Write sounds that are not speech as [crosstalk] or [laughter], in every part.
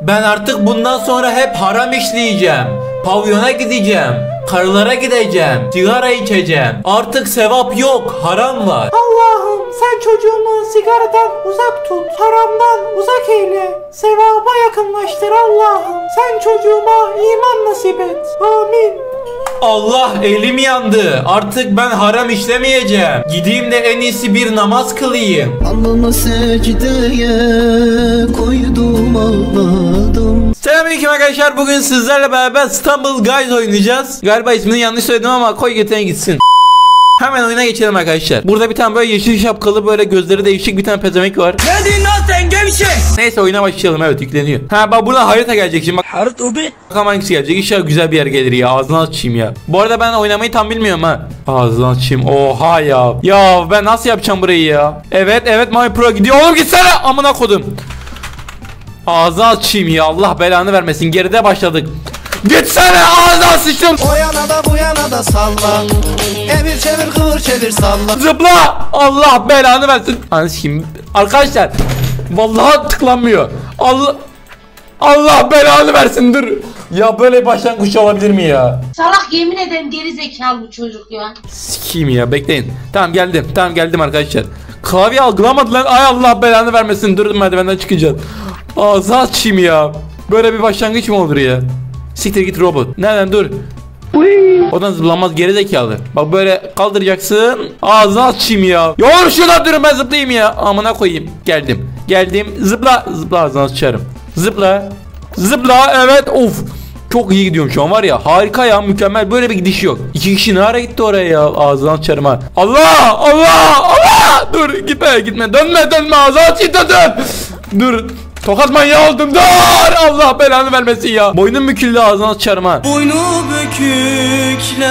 Ben artık bundan sonra hep haram işleyeceğim. Pavyona gideceğim. Karılara gideceğim. Sigara içeceğim. Artık sevap yok. Haram var. Sen çocuğumu sigaradan uzak tut, haramdan uzak eyle, sevaba yakınlaştır Allah'ım. Sen çocuğuma iman nasip et. Amin. Allah elim yandı. Artık ben haram işlemeyeceğim. Gideyim de en iyisi bir namaz kılayım. Alnımı secdeye koydum ağladım Selamünaleyküm arkadaşlar. Bugün sizlerle beraber İstanbul Guys oynayacağız. Galiba ismini yanlış söyledim ama koy getiren gitsin. Hemen oyuna geçelim arkadaşlar. Burada bir tane böyle yeşil şapkalı böyle gözleri değişik bir tane pezemek var. Ne diyorsun lan sen gevşek? Neyse oyuna başlayalım evet yükleniyor. Ha bak burada harita gelecek şimdi bak. Harut ubi. Bakalım hangisi gelecek. İnşallah güzel bir yer gelir ya. Ağzına açayım ya. Bu arada ben oynamayı tam bilmiyorum ha. Ağzına açayım. Oha ya. Ya ben nasıl yapacağım burayı ya? Evet evet My Pro gidiyor. Oğlum gitsene. Amına kodum. Ağzına açayım ya. Allah belanı vermesin. Geride başladık. Gitsene ağzına sıçtım. O yana da bu yana da salla Evir çevir kıvır çevir salla Zıpla. Allah belanı versin. Anasını Arkadaşlar. Vallahi tıklanmıyor. Allah Allah belanı versin dur. Ya böyle başlangıç olabilir mi ya? Salak yemin ederim geri zekalı bu çocuk ya. Sikiyim ya bekleyin. Tamam geldim. Tamam geldim arkadaşlar. Klavye algılamadı lan. Ay Allah belanı vermesin. Dur merdivenden çıkacağım. Ağzı açayım ya. Böyle bir başlangıç mı olur ya? Siktir git robot. Nereden dur. Odan zıplamaz geri zekalı. Bak böyle kaldıracaksın. Ağzını açayım ya. Yor şurada durun ben zıplayayım ya. Amına koyayım. Geldim. Geldim. Zıpla. Zıpla ağzını açarım. Zıpla. Zıpla. Evet. Of. Çok iyi gidiyorum şu an var ya. Harika ya. Mükemmel. Böyle bir gidiş yok. İki kişi ne ara gitti oraya ya. Ağzını açarım ha. Allah. Allah. Allah. Dur gitme gitme. Dönme dönme. Ağzını açayım dön. Dur. Tokat manyağı oldum. Dur. Allah belanı vermesin ya. Boynum büküldü ağzını açarım ha. Boynu bükükler.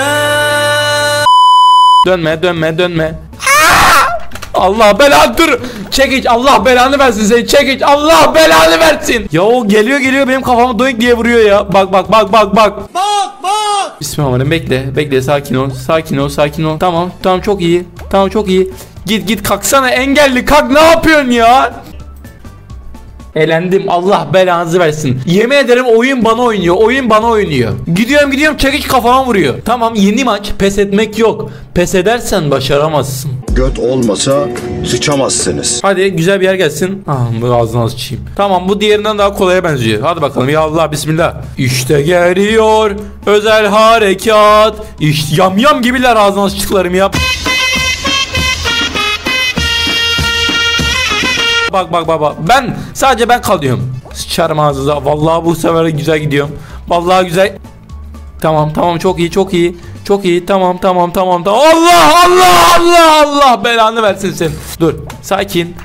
Dönme dönme dönme. Allah belanı dur. Çekiç Allah belanı versin seni çekiç Allah belanı versin. Ya o geliyor geliyor benim kafamı doink diye vuruyor ya. Bak bak bak bak bak. Bak bak. Bismillahirrahmanirrahim bekle bekle sakin ol sakin ol sakin ol. Tamam tamam çok iyi tamam çok iyi. Git git kalksana engelli kalk ne yapıyorsun ya? Elendim Allah belanızı versin. Yemin ederim oyun bana oynuyor. Oyun bana oynuyor. Gidiyorum gidiyorum çekiç kafama vuruyor. Tamam yeni maç pes etmek yok. Pes edersen başaramazsın. göt olmasa sıçamazsınız. Hadi güzel bir yer gelsin. Ah bu ağzına sıçayım. Tamam bu diğerinden daha kolaya benziyor. Hadi bakalım ya Allah bismillah. İşte geliyor özel harekat. İşte yam yam gibiler ağzına sıçtıklarım ya. Bak bak bak bak. Ben sadece ben kalıyorum. Sıçarım ağzınıza. Vallahi bu sefer güzel gidiyorum. Vallahi güzel. Tamam tamam çok iyi çok iyi. Çok iyi tamam tamam tamam tamam. Allah Allah Allah Allah belanı versin sen. Dur sakin.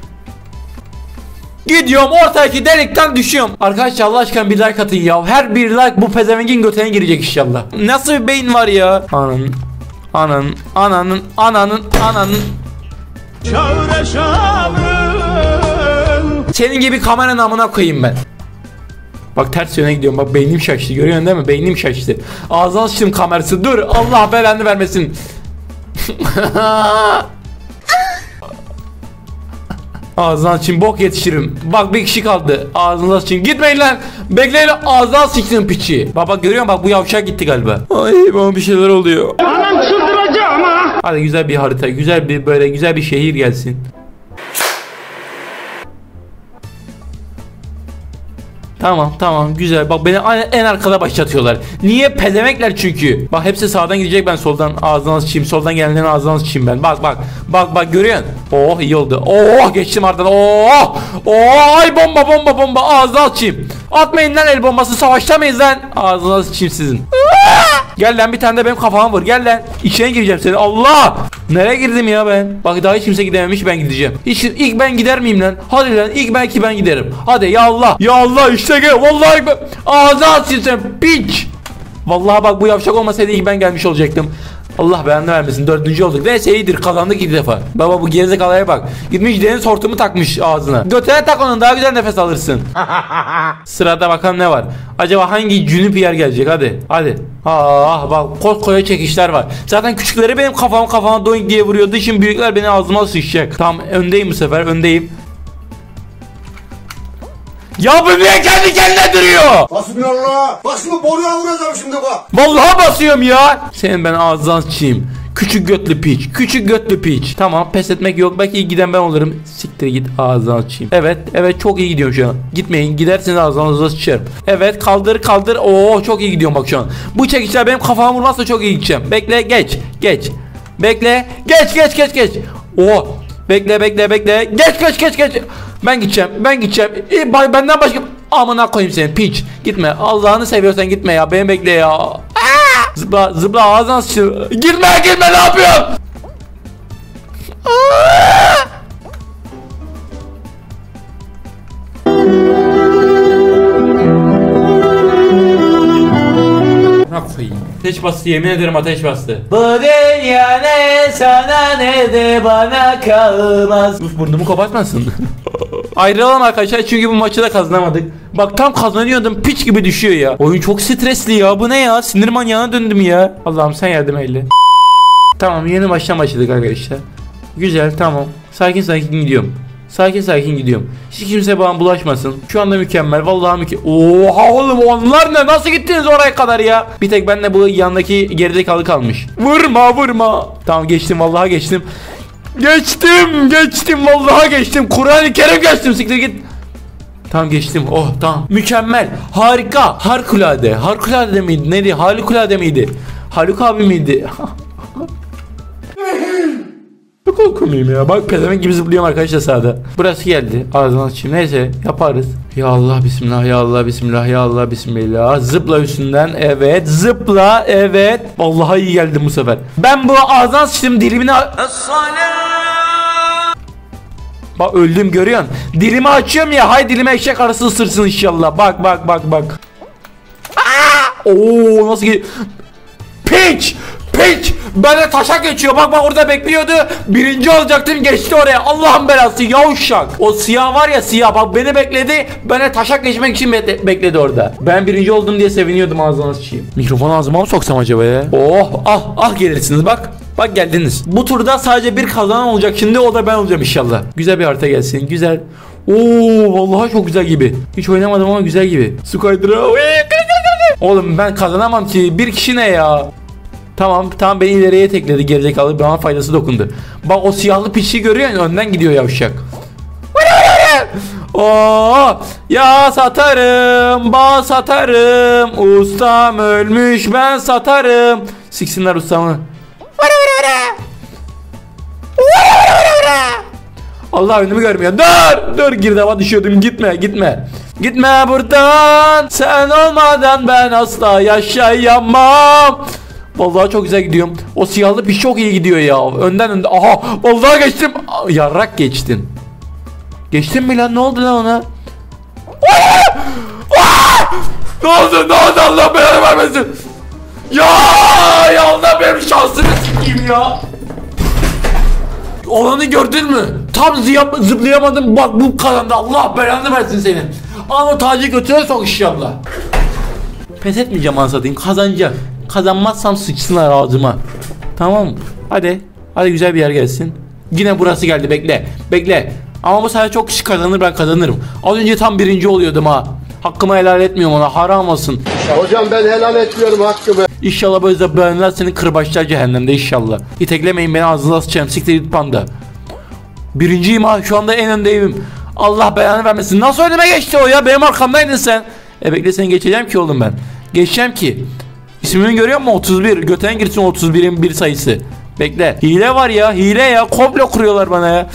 Gidiyorum ortadaki delikten düşüyorum. Arkadaşlar Allah aşkına bir like atın ya. Her bir like bu pezevengin götüne girecek inşallah. Nasıl bir beyin var ya? Ananın ananın ananın ananın ananın Senin gibi kameranın amına koyayım ben. Bak ters yöne gidiyorum. Bak beynim şaştı. Görüyorsun değil mi? Beynim şaştı. Ağzına sıçtım kamerası. Dur. Allah belanı vermesin. [laughs] Ağzına açayım bok yetişirim. Bak bir kişi kaldı. Ağzına açayım. Gitmeyin lan. Bekleyin ağzına sıçtım piçi. Baba görüyor musun? Bak bu yavşak gitti galiba. Ay bana bir şeyler oluyor. Anam çıldıracağım ha. Hadi güzel bir harita. Güzel bir böyle güzel bir şehir gelsin. Tamam tamam güzel. Bak beni en- arkada başlatıyorlar. Niye pedemekler çünkü. Bak hepsi sağdan gidecek ben soldan ağzına sıçayım. Soldan gelenlerin ağzına sıçayım ben. Bak bak. Bak bak görüyorsun. Oh iyi oldu. Oh geçtim aradan. Oh. Oh ay bomba bomba bomba ağzına sıçayım. Atmayın lan el bombası savaşta mıyız lan? Ağzına sıçayım sizin. Gel lan bir tane de benim kafama vur. Gel lan. İçine gireceğim seni. Allah! Nereye girdim ya ben? Bak daha hiç kimse gidememiş ben gideceğim. Hiç, ilk ben gider miyim lan? Hadi lan ilk belki ben giderim. Hadi ya Allah. Ya Allah işte gel. Vallahi ben ağzına atayım sen piç. Vallahi bak bu yavşak olmasaydı ilk ben gelmiş olacaktım. Allah belanı vermesin. Dördüncü olduk. Neyse iyidir. Kazandık iki defa. Baba bu gerizekalıya bak. Gitmiş deniz hortumu takmış ağzına. Götüne tak onun daha güzel nefes alırsın. [laughs] Sırada bakalım ne var. Acaba hangi cünüp yer gelecek hadi. Hadi. Ah bak koskoca çekişler var. Zaten küçükleri benim kafam kafama doink diye vuruyordu. Şimdi büyükler beni ağzıma sıçacak. Tamam öndeyim bu sefer öndeyim. Ya bu niye kendi kendine duruyor? Hasbinallah. Bak şimdi boruya vuracağım şimdi bak. Vallahi basıyorum ya. Senin ben ağzından sıçayım. Küçük götlü piç. Küçük götlü piç. Tamam pes etmek yok. Belki iyi giden ben olurum. Siktir git ağzından sıçayım. Evet. Evet çok iyi gidiyorum şu an. Gitmeyin. Giderseniz ağzınıza sıçarım. Evet kaldır kaldır. Oo çok iyi gidiyorum bak şu an. Bu çekişler benim kafama vurmazsa çok iyi gideceğim. Bekle geç. Geç. Bekle. Geç geç geç geç. Oo. Bekle bekle bekle. Geç geç geç geç. Ben gideceğim. Ben gideceğim. E, bay- benden başka amına koyayım seni piç. Gitme. Allah'ını seviyorsan gitme ya. Beni bekle ya. Zıpla zıpla ağzına sıçır. Girme girme ne yapıyorsun? Ne koyayım? Ateş bastı yemin ederim ateş bastı. Bu dünya ne sana ne de bana kalmaz. Uf burnumu kapatmasın. [laughs] Ayrılalım arkadaşlar çünkü bu maçı da kazanamadık. Bak tam kazanıyordum piç gibi düşüyor ya. Oyun çok stresli ya bu ne ya sinir manyağına döndüm ya. Allah'ım sen yardım eyle. Tamam yeni baştan başladık arkadaşlar. Güzel tamam. Sakin sakin gidiyorum. Sakin sakin gidiyorum. Hiç kimse bana bulaşmasın. Şu anda mükemmel. Vallahi mükemmel. Oha oğlum onlar ne? Nasıl gittiniz oraya kadar ya? Bir tek benle bu yandaki gerizekalı kalmış. Vurma vurma. Tamam geçtim vallahi geçtim. Geçtim geçtim vallahi geçtim. Kur'an-ı Kerim geçtim. Siktir git. Tamam geçtim. Oh tamam. Mükemmel. Harika. Harikulade. Harikulade miydi? Neydi? Harikulade miydi? Haluk abi miydi? [laughs] Çok komiyim ya. Bak pezevenk gibi zıplıyorum arkadaşlar sağda. Burası geldi. Ağzına açayım. Neyse yaparız. Ya Allah bismillah ya Allah bismillah ya Allah bismillah. Zıpla üstünden. Evet. Zıpla. Evet. Vallahi iyi geldim bu sefer. Ben bu ağzına sıçtım dilimini... Bak öldüm görüyorsun. Dilimi açıyorum ya. Hay dilime eşek arası ısırsın inşallah. Bak bak bak bak. Aa! Oo nasıl ki Piç! Piç! Böyle taşa geçiyor. Bak bak orada bekliyordu. Birinci olacaktım geçti oraya. Allah'ın belası yavşak. O siyah var ya siyah bak beni bekledi. Bana taşak geçmek için bekle- bekledi orada. Ben birinci oldum diye seviniyordum ağzına sıçayım. Mikrofonu ağzıma mı soksam acaba ya? Oh ah ah gelirsiniz bak. Bak geldiniz. Bu turda sadece bir kazanan olacak şimdi o da ben olacağım inşallah. Güzel bir harita gelsin. Güzel. Oo vallahi çok güzel gibi. Hiç oynamadım ama güzel gibi. Su kaydıra. Oğlum ben kazanamam ki. Bir kişi ne ya? Tamam tamam beni ileriye tekledi gerizekalı bana faydası dokundu. Bak o siyahlı piçi görüyor musun? Önden gidiyor yavşak. Oo, ya satarım, bal satarım. Ustam ölmüş ben satarım. Siksinler ustamı. Allah önümü görmüyor. Dur! Dur girdaba düşüyordum. Gitme, gitme. Gitme buradan. Sen olmadan ben asla yaşayamam. Vallahi çok güzel gidiyorum. O siyahlı piş çok iyi gidiyor ya. Önden önde. Aha! Vallahi geçtim. Yarrak geçtin. Geçtin mi lan? Ne oldu lan ona? Ne oldu? Ne oldu? Allah belanı vermesin. Ya! Ya Allah benim şansımı sikeyim ya. Olanı gördün mü? Tam zıplayamadım. Bak bu kazandı. Allah belanı versin senin. O tacı götüre sok inşallah. Pes etmeyeceğim anasatayım. Kazanacağım. Kazanmazsam sıçsınlar ağzıma. Tamam mı? Hadi. Hadi güzel bir yer gelsin. Yine burası geldi bekle. Bekle. Ama bu sefer çok kişi kazanır ben kazanırım. Az önce tam birinci oluyordum ha. Hakkımı helal etmiyorum ona haram olsun. Hocam ben helal etmiyorum hakkımı. İnşallah böyle zabenler seni kırbaçlar cehennemde inşallah. İteklemeyin beni ağzınıza sıçayım siktir git panda. Birinciyim ha şu anda en öndeyim. Allah belanı vermesin. Nasıl önüme geçti o ya? Benim arkamdaydın sen. E bekle seni geçeceğim ki oğlum ben. Geçeceğim ki. İsmimi görüyor musun? 31. Göten girsin 31'in bir sayısı. Bekle. Hile var ya. Hile ya. Komplo kuruyorlar bana ya.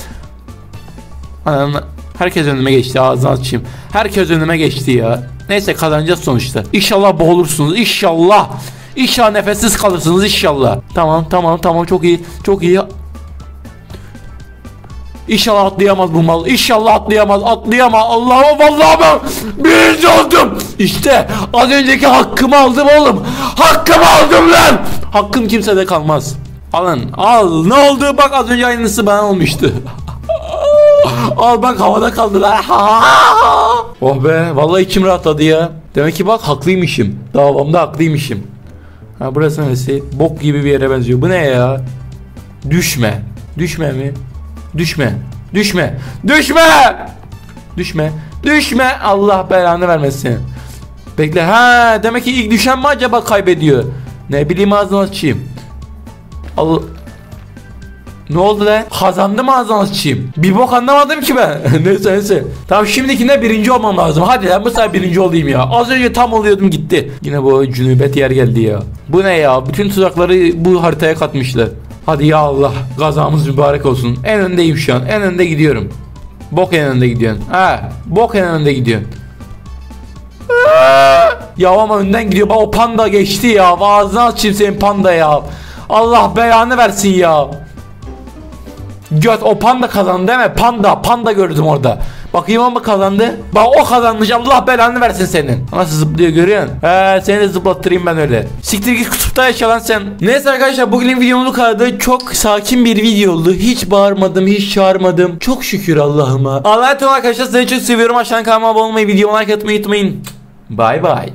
Ananı. Herkes önüme geçti ağzını açayım. Herkes önüme geçti ya. Neyse kazanacağız sonuçta. İnşallah boğulursunuz. İnşallah. İnşallah nefessiz kalırsınız inşallah. Tamam tamam tamam çok iyi. Çok iyi. İnşallah atlayamaz bu mal. İnşallah atlayamaz. Atlayamaz. Allah'ım vallahi ben birinci oldum. İşte az önceki hakkımı aldım oğlum. Hakkımı aldım lan. Hakkım kimsede kalmaz. Alın. Al. Ne oldu? Bak az önce aynısı bana olmuştu. [laughs] Al bak havada kaldılar. [laughs] oh be. Vallahi içim rahatladı ya. Demek ki bak haklıymışım. Davamda haklıymışım. Ha burası neresi? Bok gibi bir yere benziyor. Bu ne ya? Düşme. Düşme mi? Düşme. Düşme. Düşme. Düşme. Düşme Allah belanı vermesin. Bekle ha demek ki ilk düşen mi acaba kaybediyor? Ne bileyim ağzını açayım. Allah ne oldu lan? Kazandı mı ağzını açayım? Bir bok anlamadım ki ben. [laughs] neyse neyse. Tamam şimdikinde birinci olmam lazım. Hadi lan bu sefer birinci olayım ya. Az önce tam oluyordum gitti. Yine bu cünübet yer geldi ya. Bu ne ya? Bütün tuzakları bu haritaya katmışlar. Hadi ya Allah. Gazamız mübarek olsun. En öndeyim şu an. En önde gidiyorum. Bok en önde gidiyorsun. Ha, bok en önde gidiyorsun. Ya ama önden gidiyor. Bak o panda geçti ya. Ağzına açayım senin panda ya. Allah belanı versin ya. Göt o panda kazandı değil mi? Panda, panda gördüm orada. Bakayım ama kazandı. Bak o kazanmış Allah belanı versin senin. Nasıl zıplıyor görüyorsun? He seni de zıplattırayım ben öyle. Siktir git kutupta yaşa lan sen. Neyse arkadaşlar bugünün videomuz bu kadardı. Çok sakin bir video oldu. Hiç bağırmadım, hiç çağırmadım. Çok şükür Allah'ıma. Allah'a emanet arkadaşlar. Sizi çok seviyorum. Aşağıdan kanalıma abone olmayı, videomu like atmayı unutmayın. Bye bye.